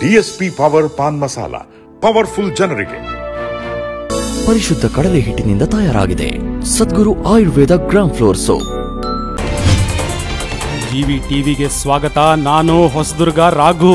DSP power Paan Masala powerful ಜನರಿಗೆ. ಪರಿಶುದ್ಧ ಕಡಲೆ ಹಿಟ್ಟಿನಿಂದ ತಯಾರಾಗಿದೆ. Sadguru Ayurveda gram flour soap. GV ಟಿವಿಗೆ ಸ್ವಾಗತ ನಾನು ಹೊಸದುರ್ಗ ರಾಘು.